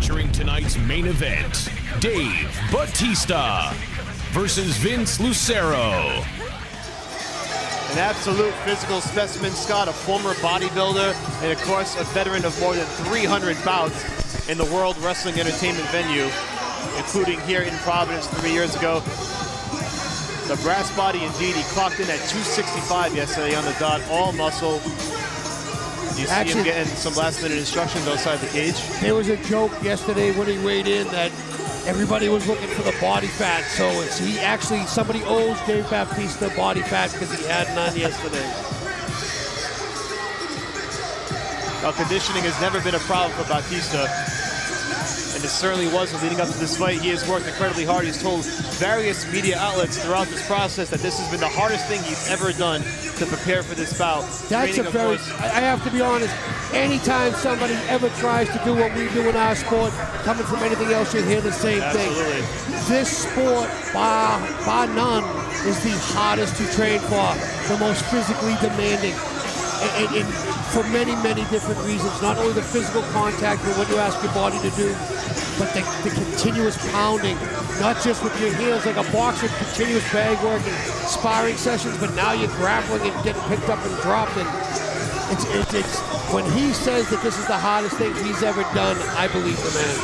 featuring tonight's main event Dave Batista versus Vince Lucero. An absolute physical specimen, Scott, a former bodybuilder, and of course, a veteran of more than 300 bouts in the World Wrestling Entertainment venue, including here in Providence three years ago. The brass body, indeed, he clocked in at 265 yesterday on the dot, all muscle. You see Actually- him getting some last-minute instructions outside the cage. There was a joke yesterday when he weighed in that everybody was looking for the body fat. So it's he actually somebody owes Dave Batista body fat because he had none yesterday. Now, conditioning has never been a problem for Batista, and it certainly wasn't leading up to this fight. He has worked incredibly hard. He's told various media outlets throughout this process that this has been the hardest thing he's ever done to prepare for this bout. That's Training, a very. course, I have to be honest. Anytime somebody ever tries to do what we do in our sport, coming from anything else, you hear the same Absolutely. thing. This sport, by, bar none, is the hardest to train for, the most physically demanding, and, and- and for many, many different reasons. Not only the physical contact and what you ask your body to do, but the, the continuous pounding, not just with your heels like a boxer, continuous bag work and sparring sessions, but now you're grappling and getting picked up and dropped. And it's, it's, it's when he says that this is the hottest thing he's ever done, I believe the man.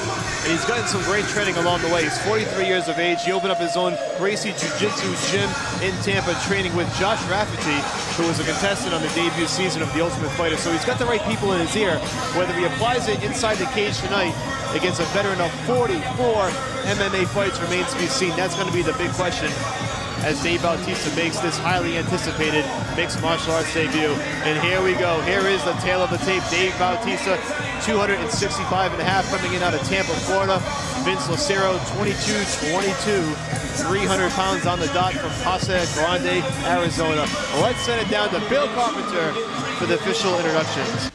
And he's gotten some great training along the way. He's 43 years of age. He opened up his own Gracie Jiu-Jitsu gym in Tampa, training with Josh Rafferty, who was a contestant on the debut season of The Ultimate Fighter. So he's got the right people in his ear. Whether he applies it inside the cage tonight against a veteran of 44 MMA fights remains to be seen. That's going to be the big question as Dave Bautista makes this highly anticipated mixed martial arts debut. And here we go. Here is the tale of the tape. Dave Bautista, 265 and a half coming in out of Tampa, Florida. Vince Lucero, 22-22, 300 pounds on the dot from Casa Grande, Arizona. Let's send it down to Bill Carpenter for the official introductions.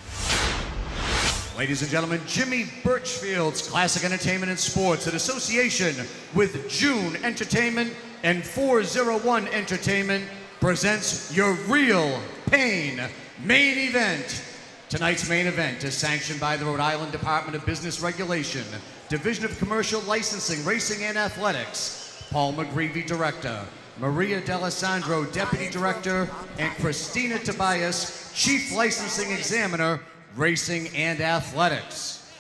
Ladies and gentlemen, Jimmy Burchfield's Classic Entertainment and Sports in association with June Entertainment and 401 Entertainment presents your real pain main event. Tonight's main event is sanctioned by the Rhode Island Department of Business Regulation, Division of Commercial Licensing, Racing and Athletics. Paul McGreevy, Director. Maria D'Alessandro, Deputy Director, and Christina Tobias, Chief Licensing Examiner, Racing and Athletics.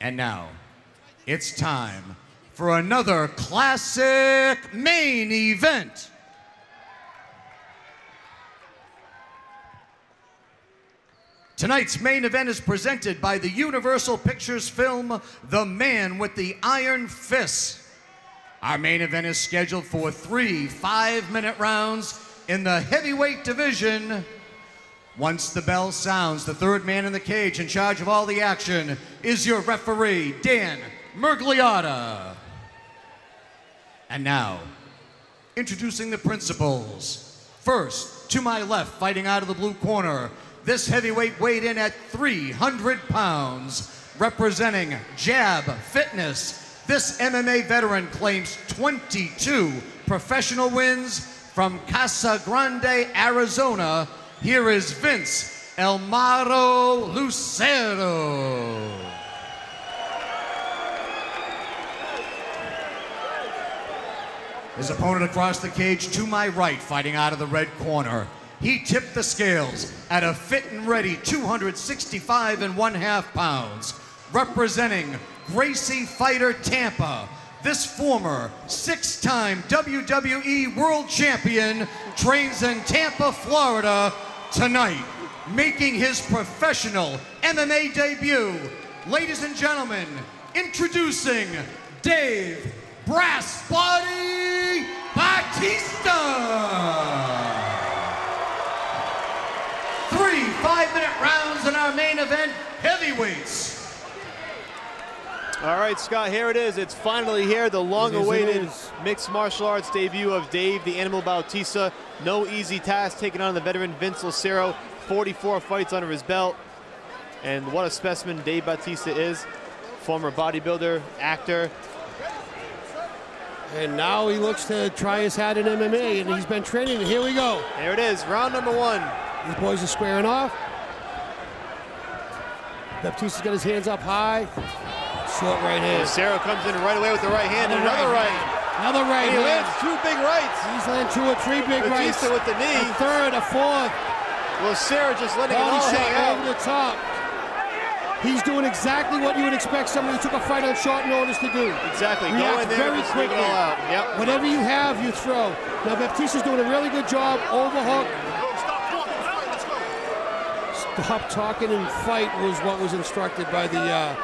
And now, it's time for another classic main event. Tonight's main event is presented by the Universal Pictures film The Man with the Iron Fist. Our main event is scheduled for three five minute rounds in the heavyweight division. Once the bell sounds, the third man in the cage in charge of all the action is your referee, Dan Miragliotta. And now, introducing the principals. First, to my left, fighting out of the blue corner, this heavyweight weighed in at 300 pounds, representing Jab Fitness. This MMA veteran claims 22 professional wins from Casa Grande, Arizona. Here is Vince Elmaro Lucero. His opponent across the cage to my right, fighting out of the red corner. He tipped the scales at a fit and ready 265 and one half pounds, representing Gracie Fighter Tampa. This former six time WWE World Champion trains in Tampa, Florida tonight, making his professional MMA debut. Ladies and gentlemen, introducing Dave Brass Body Batista. Three five minute rounds in our main event, heavyweights. All right, Scott, here it is. It's finally here, the long It is, it awaited mixed martial arts debut of Dave the Animal Bautista. No easy task taking on the veteran Vince Lucero. 44 fights under his belt. And what a specimen Dave Bautista is. Former bodybuilder, actor. And now he looks to try his hat in MMA, and he's been training. And here we go. There it is, round number one. These boys are squaring off. Batista's got his hands up high. Short right hand. Sarah comes in right away with the right hand and another right. Another right And he hand. lands two big rights. He's landing two or three big rights. Batista with the knee. A third, a fourth. Well, Sarah just letting it Body all hang shot over the top. He's doing exactly what you would expect somebody who took a fight on short notice to do. Exactly. Go React in there very and just it all quickly. out. Yep. Whatever you have, you throw. Now Batista's doing a really good job. Overhook. Stop talking and fight was what was instructed by the uh,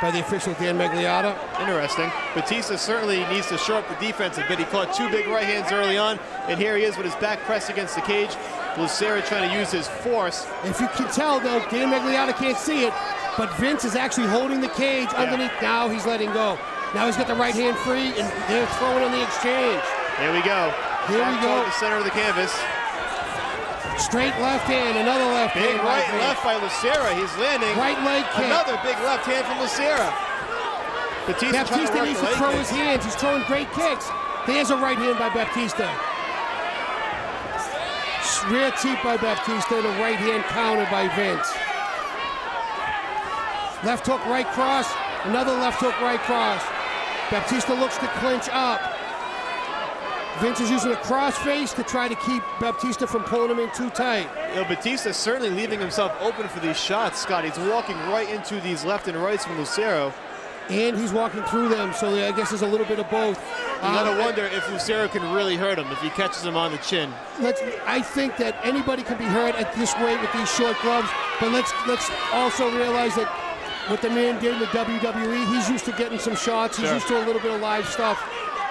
by the official Dan Miragliotta. Interesting. Batista certainly needs to shore up the defense a bit. He caught two big right hands early on, and here he is with his back pressed against the cage. Lucero trying to use his force. If you can tell, though, Dan Miragliotta can't see it, but Vince is actually holding the cage underneath. Now he's letting go. Now he's got the right hand free, and they're throwing on the exchange. Here we go. Here we go. the center of the canvas. Straight left hand, another left Big hand. right and left by Lucero. He's landing. Right leg kick. Another big left hand from Lucero. Batista, Baptista needs to throw his hands. He's throwing great kicks. There's a right hand by Batista. Rear teep by Batista and a right hand counter by Vince. Left hook, right cross. Another left hook, right cross. Batista looks to clinch up. Vince is using a cross face to try to keep Batista from pulling him in too tight. You know, Batista certainly leaving himself open for these shots, Scott. He's walking right into these left and rights from Lucero. And he's walking through them, so I guess there's a little bit of both. You gotta Um, wonder if Lucero can really hurt him if he catches him on the chin. let's I think that anybody can be hurt at this weight with these short gloves, but let's let's also realize that what the man did in the WWE, he's used to getting some shots, he's Sure. used to a little bit of live stuff.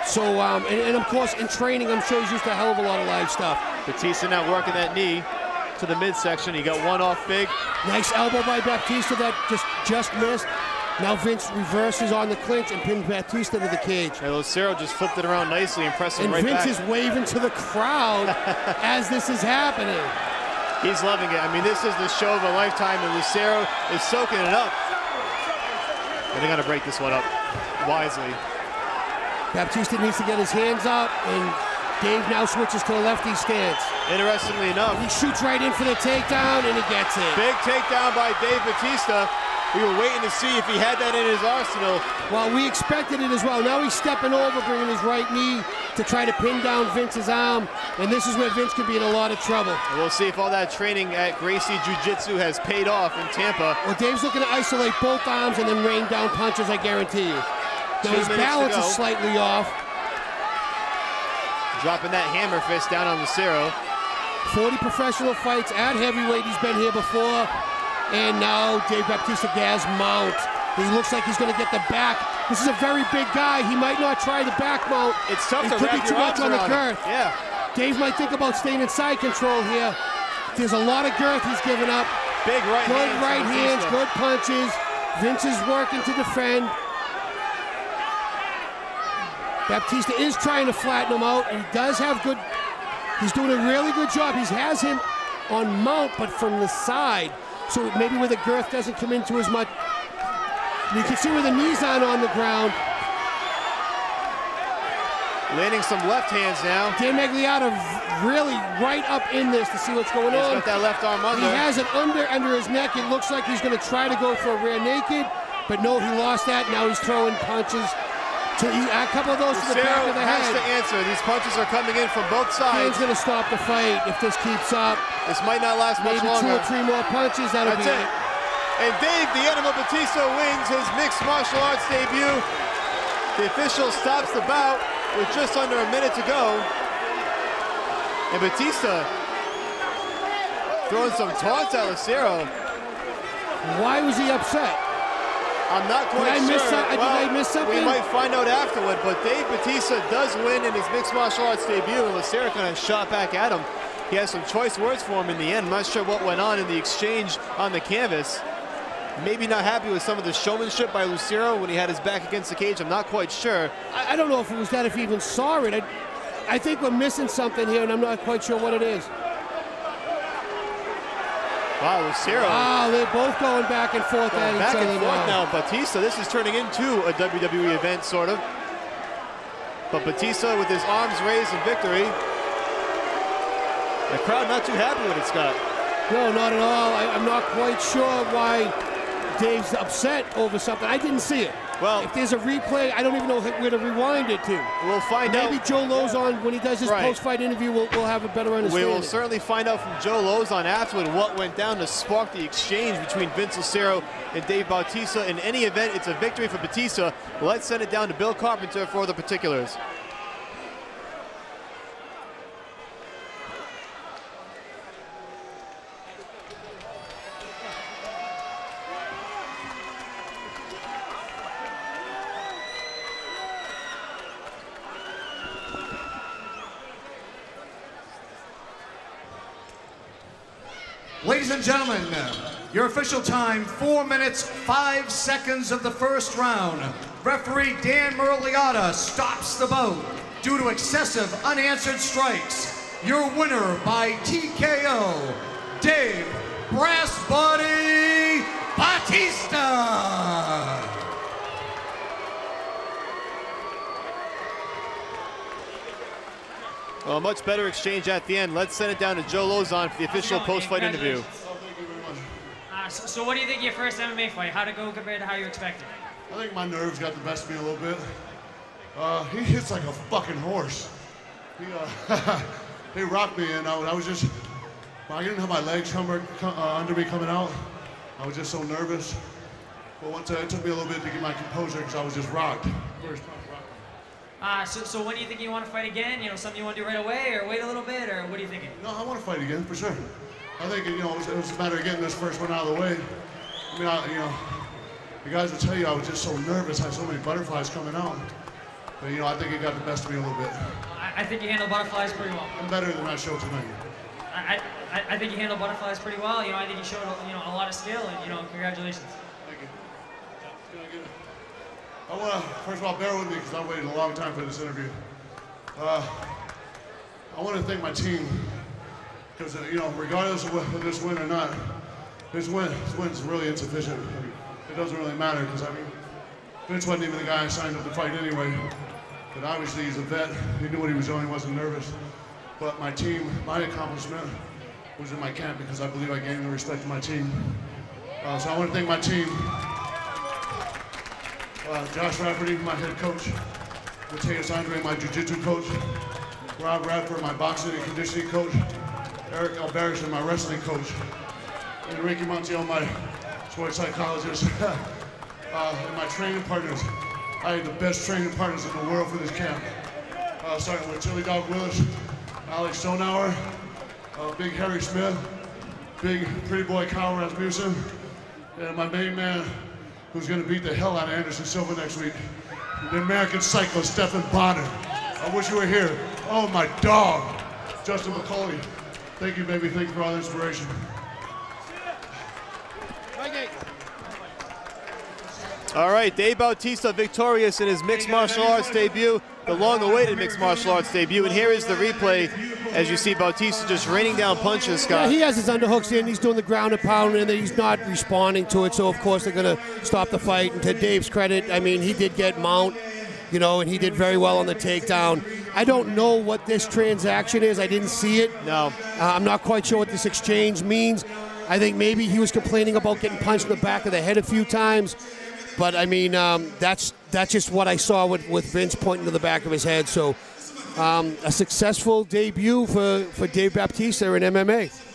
So um, and, and of course in training I'm sure he's used to a hell of a lot of live stuff. Batista now working that knee to the midsection. He got one off big. Nice elbow by Batista that just just missed. Now Vince reverses on the clinch and pins Batista to the cage. And Lucero just flipped it around nicely and pressed him And right Vince back. is waving to the crowd as this is happening. He's loving it. I mean, this is the show of a lifetime, and Lucero is soaking it up. And they got to break this one up wisely. Batista needs to get his hands up, and Dave now switches to a lefty stance. Interestingly enough, He shoots right in for the takedown, and he gets it. big takedown by Dave Batista. We were waiting to see if he had that in his arsenal. Well, we expected it as well. Now he's stepping over, bringing his right knee to try to pin down Vince's arm, and this is where Vince could be in a lot of trouble. And we'll see if all that training at Gracie Jiu-Jitsu has paid off in Tampa. Well, Dave's looking to isolate both arms and then rain down punches, I guarantee you. Now Two his balance is slightly off. Dropping that hammer fist down on Lucero. 40 professional fights at heavyweight. He's been here before. And now Dave Batista Gaz mount. He looks like he's going to get the back. This is a very big guy. He might not try the back mount. It's tough It to could be too much on the around him. girth. Yeah. Dave might think about staying in side control here. There's a lot of girth he's giving up. Big right Good hands right hands, good punches. Vince is working to defend. Batista is trying to flatten him out. He does have good. He's doing a really good job. He has him on mount, but from the side, so maybe where the girth doesn't come into as much. You can see where the knees aren't on the ground. Landing some left hands now. Dan Miragliotta really right up in this to see what's going He's on. got that left arm He has it under under his neck. It looks like he's going to try to go for a rear naked, but no, he lost that. Now he's throwing punches. A couple of those to the back of the has to answer. These punches are coming in from both sides. sides. going to stop the fight if this keeps up. This might not last much Maybe two or three more punches. That'll That's be it. And Dave the Animal Batista wins his mixed martial arts debut. The official stops the bout with just under a minute to go. And Batista throwing some taunts at Lucero. Why was he upset? I'm not quite I sure. miss some- did I miss something? We might find out afterward, but Dave Batista does win in his mixed martial arts debut, and Lucero kind of shot back at him. He has some choice words for him in the end. I'm not sure what went on in the exchange on the canvas. Maybe not happy with some of the showmanship by Lucero when he had his back against the cage. I'm not quite sure. I, I don't know if it was that, if he even saw it. I, I think we're missing something here, and I'm not quite sure what it is. Wow, Lucero Ah, they're both going back and forth at each back other and forth now. now. Batista, this is turning into a WWE event, sort of. But Batista with his arms raised in victory. The crowd not too happy with it, Scott. No, not at all. I, I'm not quite sure why Dave's upset over something. I didn't see it. Well- if there's a replay, I don't even know where to rewind it to. We'll find Maybe out. Maybe Joe Lauzon, when he does his Right. post-fight interview, we'll, we'll have a better understanding. We will certainly find out from Joe Lauzon afterward what went down to spark the exchange between Vince Lucero and Dave Bautista. In any event, it's a victory for Bautista. Let's send it down to Bill Carpenter for the particulars. Ladies and gentlemen, your official time, four minutes, five seconds of the first round. Referee Dan Miragliotta stops the bout due to excessive unanswered strikes. Your winner by TKO, Dave Brass Body Batista. Well, a much better exchange at the end. Let's send it down to Joe Lauzon for the official How's it going, post-fight interview. Uh, so, so what do you think of your first MMA fight? How'd it go compared to how you expected? I think my nerves got the best of me a little bit. Uh, he hits like a fucking horse. He, uh, he rocked me, and I, was- I was just, I didn't have my legs come, uh, under me coming out. I was just so nervous. But once uh, it took me a little bit to get my composure because I was just rocked. First time rocked. Uh, so, so when do you think you want to fight again? You know, something you want to do right away, or wait a little bit, or what are you thinking? No, I want to fight again for sure. I think you know it was, it was a matter of getting this first one out of the way. I mean, I, you know, the guys will tell you I was just so nervous. I had so many butterflies coming out. But you know, I think it got the best of me a little bit. I, I think you handle butterflies pretty well. I'm better than I showed tonight. I, I, I think you handle butterflies pretty well. You know, I think you showed you know a lot of skill, and you know, congratulations. Thank you. Can I get it? I want to, first of all, bear with me because I waited a long time for this interview. Uh, I want to thank my team because, uh, you know, regardless of whether this win or not, this win, this win's really insufficient. It doesn't really matter because, I mean, Vince wasn't even the guy I signed up to fight anyway. But obviously, he's a vet. He knew what he was doing. He wasn't nervous. But my team, my accomplishment was in my camp because I believe I gained the respect of my team. Uh, so I want to thank my team. Uh, Josh Rafferty, my head coach. Mateus Andre, my jiu-jitsu coach. Rob Radford, my boxing and conditioning coach. Eric Albarracin, my wrestling coach. And Ricky Montiel, my sports psychologist. uh, and my training partners. I had the best training partners in the world for this camp. Uh, starting with Chili Dog Willis, Alex Stonauer, uh, Big Harry Smith, Big Pretty Boy Kyle Rasmussen, and my main man, who's going to beat the hell out of Anderson Silva next week, the American Psycho, Stephan Bonnar. I wish you were here. Oh, my dog, Justin McCauley. Thank you, baby. Thank you for all the inspiration. All right, Dave Bautista victorious in his mixed martial arts debut, the long-awaited mixed martial arts debut. And here is the replay as you see Bautista just raining down punches, Yeah, he has his underhooks in. He's doing the ground and pound, and he's not responding to it. So of course they're going to stop the fight. And to Dave's credit, I mean he did get mount, you know, and he did very well on the takedown. I don't know what this transaction is. I didn't see it. No. Uh, I'm not quite sure what this exchange means. I think maybe he was complaining about getting punched in the back of the head a few times. But I mean, um, that's that's just what I saw with, with Vince pointing to the back of his head. So, um, a successful debut for, for Dave Batista in MMA.